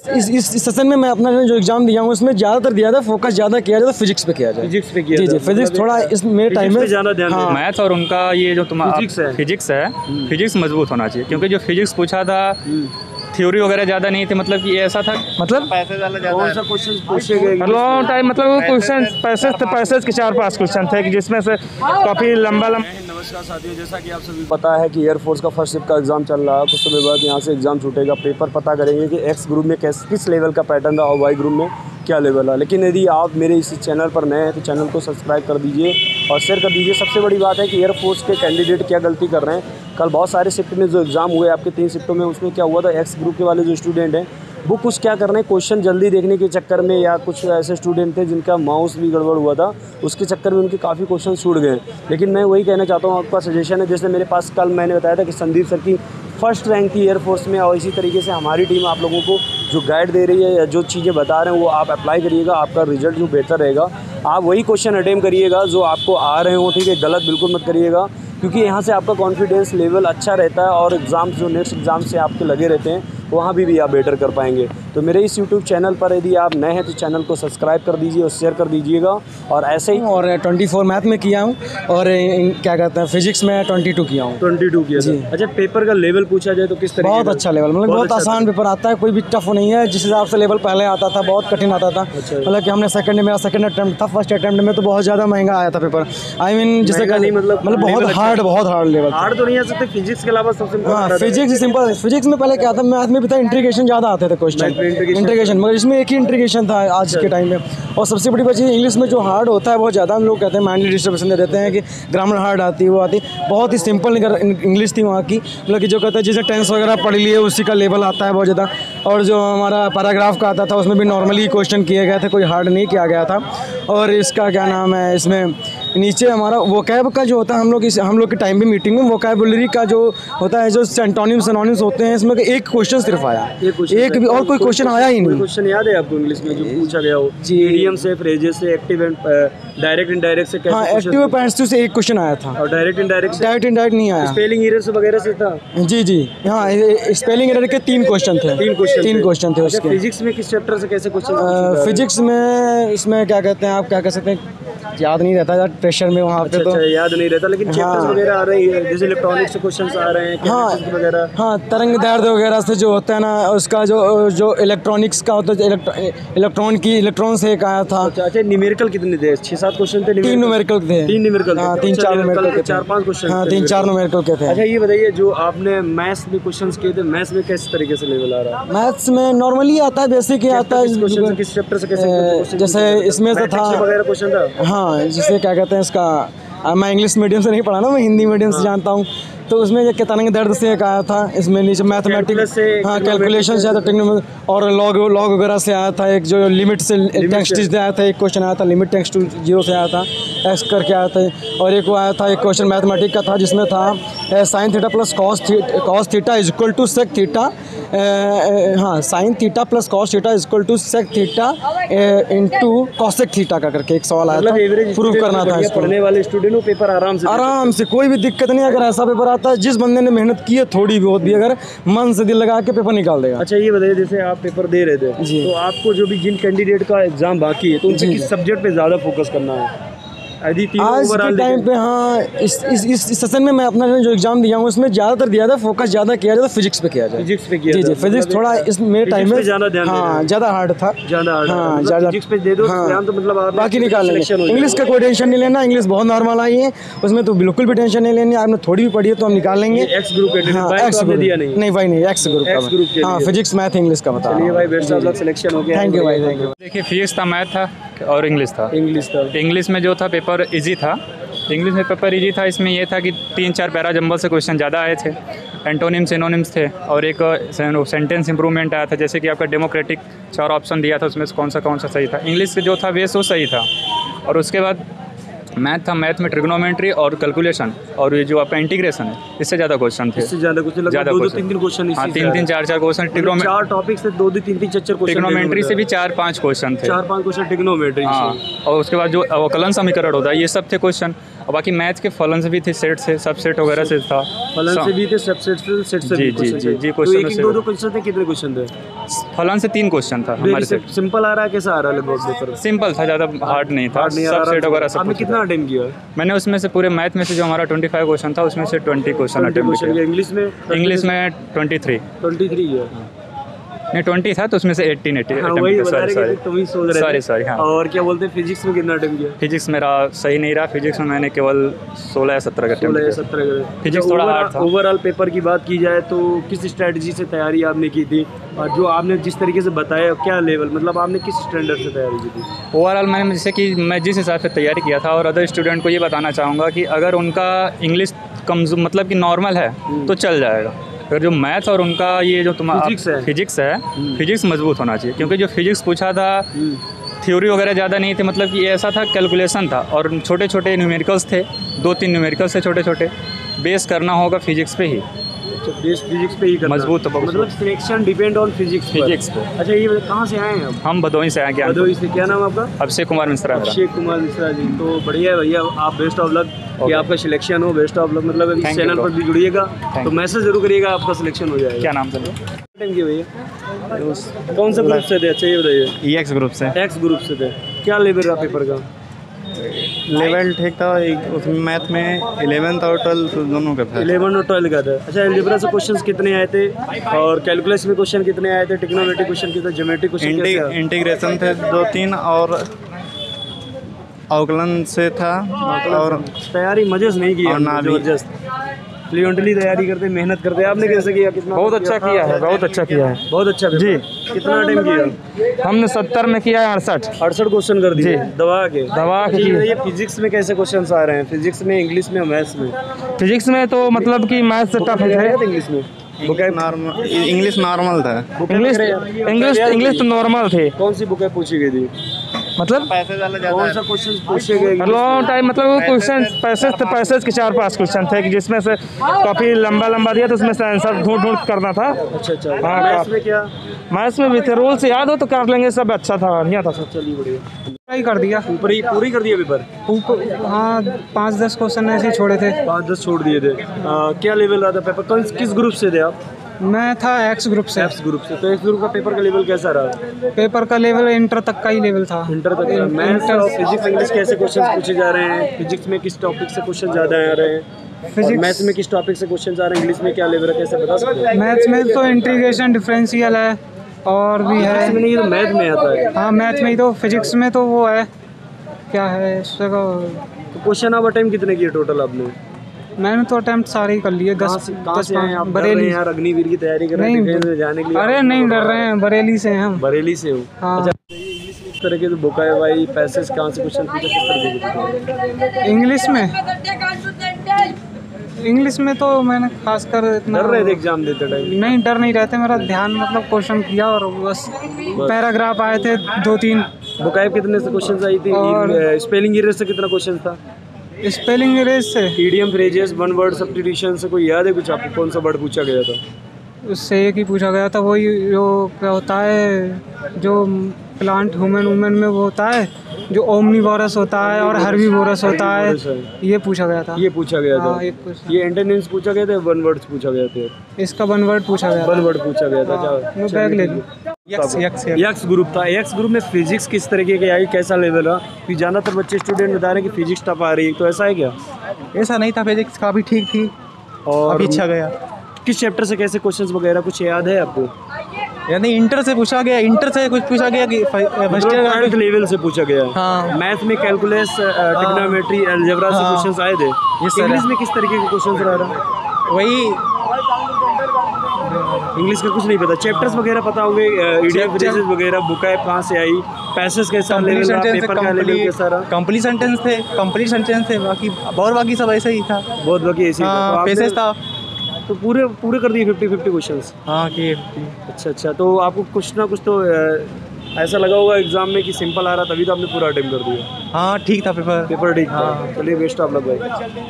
इस इस सेशन में मैं अपना जो एग्ज़ाम दिया हूँ उसमें ज़्यादातर दिया था फोकस ज़्यादा किया जाता तो फिजिक्स पे किया जाए फिजिक्स पे किया जी जी फिजिक्स मतलब थोड़ा इस मेरे टाइम में ज़्यादा ध्यान हाँ, मैथ और उनका ये जो तुम्हारा फिजिक्स है। फिजिक्स है फिजिक्स मज़बूत होना चाहिए क्योंकि जो फिजिक्स पूछा था थ्योरी वगैरह ज़्यादा नहीं थी मतलब कि ऐसा था मतलब? कौन सा क्वेश्चन लॉन्ग टाइम मतलब क्वेश्चन पैसेज थे पैसेज के चार पाँच क्वेश्चन थे कि जिसमें से काफ़ी लंबा लंबा नमस्कार साथियों जैसा कि आप सभी पता है कि एयरफोर्स का फ़र्स्ट शिफ्ट का एग्ज़ाम चल रहा है। कुछ समय बाद यहाँ से एग्ज़ाम छूटेगा। पेपर पता करेंगे कि एक्स ग्रुप में किस किस लेवल का पैटर्न रहा और वाई ग्रुप में। क्या लेवल है? लेकिन यदि आप मेरे इस चैनल पर नए हैं तो चैनल को सब्सक्राइब कर दीजिए और शेयर कर दीजिए। सबसे बड़ी बात है कि एयरफोर्स के कैंडिडेट क्या गलती कर रहे हैं। कल बहुत सारे शिफ्ट में जो एग्ज़ाम हुए आपके तीन शिफ्टों में, उसमें क्या हुआ था? एक्स ग्रुप के वाले जो स्टूडेंट हैं, वो कुछ क्या कर रहे हैं? क्वेश्चन जल्दी देखने के चक्कर में या कुछ ऐसे स्टूडेंट थे जिनका माउस भी गड़बड़ हुआ था। उसके चक्कर में उनके काफ़ी क्वेश्चन छूट गए। लेकिन मैं वही कहना चाहता हूँ, आपका सजेशन है। जैसे मेरे पास कल मैंने बताया था कि संदीप सर की फ़र्स्ट रैंक थी एयरफोर्स में और इसी तरीके से हमारी टीम आप लोगों को जो गाइड दे रही है या जो चीज़ें बता रहे हैं, वो आप अप्लाई करिएगा, आपका रिज़ल्ट जो बेहतर रहेगा। आप वही क्वेश्चन अटैम्प करिएगा जो आपको आ रहे हो, ठीक है? गलत बिल्कुल मत करिएगा, क्योंकि यहाँ से आपका कॉन्फिडेंस लेवल अच्छा रहता है और एग्ज़ाम जो नेक्स्ट एग्ज़ाम से आपके लगे रहते हैं, वहाँ भी भी आप बेटर कर पाएँगे। तो मेरे इस यूट्यूब चैनल पर यदि आप नए हैं तो चैनल को सब्सक्राइब कर दीजिए और शेयर कर दीजिएगा। और ऐसे ही और ट्वेंटी फोर मैथ में किया हूँ और इन- क्या कहते हैं फिजिक्स में ट्वेंटी टू किया हूँ। ट्वेंटी टू किया था। अच्छा पेपर का लेवल पूछा जाए तो किस तरह बहुत अच्छा लेवल मतलब बहुत अच्छा आसान पेपर आता है कोई भी टफ नहीं है जिस हिसाब से लेवल पहले आता था बहुत कठिन आता था। अच्छा। मतलब कि हमने सेकंड मेरा सेकंड अटेम्प्ट था फ़र्स्ट अटेम्प्ट में तो बहुत ज़्यादा महँगा आया था पेपर आई मीन जैसे मतलब मतलब बहुत अच्छा हार्ड बहुत हार्ड लेवल हार्ड तो नहीं आ सकते फिजिक्स के अलावा सबसे हाँ फिजिक्स सिंपल फिजिक्स में पहले क्या था मैथ में भी था इंट्रीगेशन ज़्यादा आते थे क्वेश्चन इंट्रीगेशन मगर इसमें एक ही इंट्रीगेशन था आज के टाइम में। और सबसे बड़ी बात इंग्लिश में जो हार्ड होता है, बहुत ज़्यादा हम लोग कहते हैं माइंडली डिस्टर्बेशन दे देते हैं कि ग्रामर हार्ड आती है, वो आती बहुत ही सिंपल इंग्लिश थी वहाँ की। मतलब कि जो कहते हैं, जैसे टेंस वगैरह पढ़ लिए, उसी का लेवल आता है बहुत ज़्यादा। और जो हमारा पैराग्राफ का आता था, उसमें भी नॉर्मली क्वेश्चन किए गए थे, कोई हार्ड नहीं किया गया था। और इसका क्या नाम है, इसमें नीचे हमारा वोकैब का जो होता है हम लोग इस हम लोग के टाइम भी मीटिंग में वोकैबुलरी का जो होता है जो सेंटोनिम्स सिनोनिम्स होते हैं इसमें एक क्वेश्चन सिर्फ़ आया। एक भी और कोई क्वेश्चन आया ही नहीं। क्वेश्चन याद है आपको इंग्लिश में जो पूछा गया हो? जी। इडियम से फ्रेजेस से एक्टिव एंड डायरेक्ट इनडायरेक्ट से हाँ एक्टिव पैंट्स से एक क्वेश्चन आया था। और डायरेक्ट इनडायरेक्ट से? डायरेक्ट इनडायरेक्ट नहीं आया। स्पेलिंग एरर्स वगैरह से था? जी जी। हाँ स्पेलिंग एरर के तीन क्वेश्चन थे। तीन क्वेश्चन तीन क्वेश्चन थे उसके। फिजिक्स में किस चैप्टर से कैसे क्वेश्चन फिजिक्स में इसमें क्या कहते हैं आप क्या कह सकते हैं? याद नहीं रहता यार प्रेशर में वहाँ पे तो अच्छा याद नहीं रहता लेकिन हाँ। वगैरह आ रही है जैसे इलेक्ट्रॉनिक्स से क्वेश्चंस आ रहे हैं हाँ वगैरह। हाँ तरंग दर्द वगैरह से जो होता है ना उसका जो जो इलेक्ट्रॉनिक्स का होता है इलेक्ट्रॉन की इलेक्ट्रॉन से एक आया था। अच्छा अच्छा न्यूमेरिकल कितने थे? छह सात क्वेश्चन थे तीन न्यूमेरिकल थे। तीन न्यूमेरिकल हाँ तीन अच्छा, चार न्यूमेरिकल के चार पाँच क्वेश्चन हाँ तीन चार न्यूमेरिकल के थे। अच्छा ये बताइए जो आपने मैथ्स में क्वेश्चन किए थे मैथ्स में किस तरीके से लेवल आ रहा है? मैथ्स में नॉर्मली आता है बेसिक ही आता है। जैसे इसमें से था- वगैरह क्वेश्चन था? हाँ जिसे क्या कहते हैं इसका मैं इंग्लिश मीडियम से नहीं पढ़ा ना मैं हिंदी मीडियम हाँ। से जानता हूँ तो उसमें जो कितने दर्द से एक आया था इसमें नीचे मैथमेटिक्स से हाँ कैलकुलेशन से आया था trigonometry और लॉग लॉग वगैरह से आया था एक जो लिमिट से टेक्स्ट। से आया था एक क्वेश्चन आया था लिमिट टेक्स्ट टू ज़ीरो से आया था एक्स करके आया था और एक वो आया था एक क्वेश्चन मैथमेटिक का था जिसमें था sin theta plus cos cos theta is equal to sec theta हाँ sin theta plus cos theta is equal to sec theta into cosec theta का करके एक सवाल आया मतलब था प्रूव करना था पढ़ने वाले स्टूडेंट पेपर आराम से आराम से कोई भी दिक्कत नहीं अगर ऐसा पेपर आता है जिस बंदे ने मेहनत की है थोड़ी बहुत भी अगर मन से दिल लगा के पेपर निकाल देगा। अच्छा ये बताइए जैसे आप पेपर दे रहे थे तो आपको जो भी जिन कैंडिडेट का एग्ज़ाम बाकी है तो उनसे किस सब्जेक्ट पे ज़्यादा फोकस करना है? आज के टाइम पे हाँ इस इस इस इस सेशन में मैं अपना जो एग्ज़ाम दिया हूँ उसमें ज़्यादातर दिया था फोकस ज़्यादा किया जाए तो फिजिक्स पे किया जाए। फिजिक्स पे किया जी जी फिजिक्स मतलब थोड़ा इस मेरे टाइम में हाँ ज़्यादा हार्ड था। ज़्यादा है। मतलब ज़्यादा physics पे दे दो हाँ। तो मतलब बाकी निकाल लेंगे। इंग्लिश का कोई टेंशन नहीं लेना इंग्लिश बहुत नॉर्मल आई है। उसमें तो बिल्कुल भी टेंशन नहीं लेनी आपने थोड़ी भी पढ़ी है तो हम निकाल लेंगे। हाँ एक्स तो ग्रुप नहीं। नहीं भाई नहीं एक्स ग्रुप हाँ फिजिक्स मैथ इंग्लिश का बता भाई सिलेक्शन हो गया। थैंक यू भाई थैंक यू देखिए फिजिक्स था मैथ था। और इंग्लिश था। इंग्लिश था। इंग्लिश में जो था पेपर इजी था। इंग्लिश में पेपर इजी था इसमें यह था कि तीन चार पैरा जंबल से क्वेश्चन ज़्यादा आए थे। एंटोनिम्स एनोनिम्स थे और एक सेंटेंस इंप्रूवमेंट आया था जैसे कि आपका डेमोक्रेटिक चार ऑप्शन दिया था उसमें से कौन सा कौन सा सही था। इंग्लिश से जो था बेस वो सही था। और उसके बाद मैथ था मैथ में ट्रिग्नोमेट्री और कैलकुलेशन और ये जो आपका इंटीग्रेशन है इससे ज़्यादा क्वेश्चन थे। इससे ज़्यादा क्वेश्चन ज़्यादा दो दो तीन तीन क्वेश्चन हाँ तीन तीन चार चार क्वेश्चन मतलब चार टॉपिक से दो दो तीन तीन चार चार ट्रिग्नोमेट्री से भी चार पाँच क्वेश्चन थे। चार पाँच क्वेश्चन टिग्नोमेट्री हाँ और उसके बाद जो अवकलन समीकरण होता है ये सब थे क्वेश्चन और बाकी मैथ के फलन से भी थे सेट से सब सेट वगैरह से था। फलन से भी थे सबसेट से सेट से जी, जी, जी, जी, क्वेश्चन दो दो क्वेश्चन थे। कितने क्वेश्चन थे? फलन से तीन क्वेश्चन था हमारे से। सिंपल आ रहा है कैसा आ रहा है लगभग पेपर सिंपल था ज़्यादा हार्ड नहीं था। सब सेट वगैरह सब कितना अटेम्प्ट किया? मैंने उसमें से पूरे मैथ में से जो हमारा 25 क्वेश्चन था उसमें से 20 क्वेश्चन अटेम्प्ट किया। इंग्लिश में? इंग्लिश में 23 ट्वेंटी थ्री है नहीं 20 था तो उसमें से 18 18 वही बता सॉरी सॉरी ही। और क्या बोलते हैं फिजिक्स में कितना अटेम्प्ट किया? फिजिक्स मेरा सही नहीं रहा। फिजिक्स में मैंने केवल 16 या 17 का सोलह या सत्रह का। Physics थोड़ा hard था। ओवरऑल पेपर की बात की जाए तो किस स्ट्रेटजी से तैयारी आपने की थी? और जो आपने जिस तरीके से बताया क्या लेवल मतलब आपने किस स्टैंडर्ड से तैयारी की थी? ओवरऑल मैंने जैसे कि मैं जिस हिसाब से तैयारी किया था और अदर स्टूडेंट को ये बताना चाहूँगा कि अगर उनका इंग्लिश कमज़ोर मतलब कि नॉर्मल है तो चल जाएगा। अगर जो मैथ और उनका ये जो तुम्हारा फिजिक्स है। फिजिक्स है फिजिक्स मज़बूत होना चाहिए क्योंकि जो फिजिक्स पूछा था थ्योरी वगैरह ज़्यादा नहीं थी मतलब कि ऐसा था कैलकुलेशन था और छोटे छोटे न्यूमेरिकल्स थे दो तीन न्यूमेरिकल्स थे छोटे छोटे बेस करना होगा फिजिक्स पे ही। अच्छा बेस फिजिक्स पे ही करना। मज़बूत तो मतलब selection depend on physics physics पे। अच्छा ये कहाँ से आए हैं आप हम भदोही से आए ज्ञान भदोही से। क्या नाम आपका? अभिषेक कुमार मिश्रा अभिषेक कुमार मिश्रा जी। तो बढ़िया है भैया आप बेस्ट ऑफ़ लक कि आपका सिलेक्शन हो बेस्ट ऑफ़ लक मतलब इस चैनल पर भी जुड़िएगा। तो मैसेज ज़रूर करिएगा आपका सिलेक्शन हो जाएगा। क्या नाम की भैया। कौन सा ग्रुप से थे? अच्छा ये बताइए। ई एक्स ग्रुप से। एक्स ग्रुप से थे। क्या लेवल रहा पेपर का? लेवल ठीक था उसमें मैथ में इलेवेंथ और ट्वेल्थ दोनों का था। इलेवन और ट्वेल्थ का था। अच्छा एलिब्रा से क्वेश्चंस कितने आए थे? और कैलकुलस में क्वेश्चन कितने आए थे? टिक्नोमेट्रिक क्वेश्चन कितने जोमेट्रिक क्वेश्चन? इंटीग्रेशन थे दो तीन और अवकलन से था और तैयारी मज़े से नहीं की और ना ज़बरदस्त। फ्लुएंटली तैयारी करते मेहनत करते। आपने कैसे किया? कितना बहुत अच्छा किया? है बहुत अच्छा किया है। बहुत अच्छा जी। कितना टाइम किया? हमने सत्तर में किया है अड़सठ। अड़सठ क्वेश्चन कर दिए। दवा के। दवा के ये फिजिक्स में कैसे क्वेश्चन आ रहे हैं? फिजिक्स में इंग्लिश में मैथ्स में? फिजिक्स में तो मतलब कि मैथ्स से टफ है। इंग्लिश में? नॉर्मल इंग्लिश नॉर्मल था। इंग्लिश इंग्लिश इंग्लिश तो नॉर्मल थे। कौन सी बुकें पूछी गई थी? मतलब? पैसे लॉन्ग टाइम मतलब क्वेश्चन पैसेज थे पैसेज के चार पाँच क्वेश्चन थे कि जिसमें से काफ़ी लंबा लंबा दिया तो उसमें से आंसर ढूंढ ढूंढ करना था। अच्छा अच्छा। हाँ, मैथ्स में क्या मैथ्स में भी थे। रूल से याद हो तो कर लेंगे सब अच्छा था बढ़िया था। सब चलिए बढ़िया। ही कर दिया। ऊपर ही पूरी कर दिया पेपर ऊपर हाँ पाँच दस क्वेश्चन ऐसे ही छोड़े थे। पाँच दस छोड़ दिए थे। आ, क्या लेवल रहा था पेपर कौन किस ग्रुप से थे आप? मैं था एक्स ग्रुप से। एप्स ग्रुप से। तो एक्स ग्रुप का पेपर का लेवल कैसा रहा? पेपर का लेवल इंटर तक का ही लेवल था। इंटर तक का। मैथ्स और फिजिक्स इंग्लिश कैसे क्वेश्चन पूछे जा रहे हैं? फिजिक्स में किस टॉपिक से क्वेश्चन ज़्यादा आ रहे हैं? Physics- मैथ्स में किस टॉपिक से क्वेश्चन आ रहे हैं? इंग्लिश में क्या लेवल है? कैसे बता सकते हैं? मैथ्स में तो इंटीग्रेशन डिफरेंशियल है और भी है। नहीं तो मैथ में आता है। हाँ मैथ में ही तो। फिजिक्स में तो वो है। क्या है? इसका क्वेश्चन आप टाइम कितने किए टोटल आपने? मैंने तो अटेम्प्ट सारे ही कर लिए दस दस बरेली। यार अग्निवीर की तैयारी कर रहे हैं जाने के लिए? अरे नहीं डर रहे हैं बरेली से हैं हम। बरेली से हो? हाँ। तरह के तो बुका है भाई पैसे कहाँ से क्वेश्चन पूछे किस तरह के इंग्लिश में? इंग्लिश में तो मैंने खासकर इतना डर रहे थे एग्ज़ाम देते टाइम? नहीं डर नहीं रहते मेरा ध्यान मतलब क्वेश्चन किया और बस बस। पैराग्राफ आए थे दो तीन बुकायब कितने से क्वेश्चन आई थी? और- स्पेलिंग से कितना क्वेश्चन था? स्पेलिंग रेज से idiom phrases one word substitution से कोई याद है कुछ? आपको कौन सा वर्ड पूछा गया था? उससे एक ही पूछा गया था वही जो क्या होता है जो प्लांट ह्यूमन वूमन में वो होता है जो ओमनीवोरस होता है और हर्बीवोरस होता है ये पूछा गया था। ये पूछा गया हाँ था एक ये एंटेनेंस पूछा गया था वन वर्ड्स पूछा गया था? इसका वन वर्ड पूछा गया वन वर्ड पूछा गया था हाँ, मैं बैग ले लूँ। यक्स यक्स ग्रुप था। यक्स ग्रुप में फिजिक्स किस तरीके की आई कैसा लेवल रहा कि ज़्यादातर बच्चे स्टूडेंट बता रहे हैं कि फिजिक्स टफ आ रही है तो ऐसा है क्या? ऐसा नहीं था फिजिक्स काफ़ी ठीक थी। और अभी अच्छा गया। किस चैप्टर से कैसे क्वेश्चंस वगैरह कुछ याद है आपको? यानी इंटर से पूछा गया इंटर से कुछ पूछा गया कि फ़र्स्ट ट्वेल्थ लेवल से पूछा गया। हाँ। मैथ में कैलकुलस टिग्नोमेट्री अलजेब्रा से हाँ। क्वेश्चंस आए थे। इंग्लिश में किस तरीके के क्वेश्चंस रहा वही इंग्लिश का कुछ नहीं पता। चैप्टर्स वगैरह पता होंगे फ्रेजेस वगैरह बुक है कहाँ से आई पैसेज कैसा लेवल सेंटेंस पेपर का लेवल कैसा रहा कंप्लीट सेंटेंस थे कंप्लीट सेंटेंस थे बाकी और बाकी सब ऐसे ही था। बहुत बाकी ऐसे था। तो हाँ आपने- था। तो पूरे पूरे कर दिए फिफ्टी फिफ्टी क्वेश्चंस हाँ कि अच्छा अच्छा तो आपको कुछ ना कुछ तो ऐसा लगा होगा एग्ज़ाम में कि सिंपल आ रहा तभी तो आपने पूरा अटेम्प्ट कर दिया। हाँ ठीक था पेपर पेपर ठीक हाँ। चलिए बेस्ट ऑफ़ लक भाई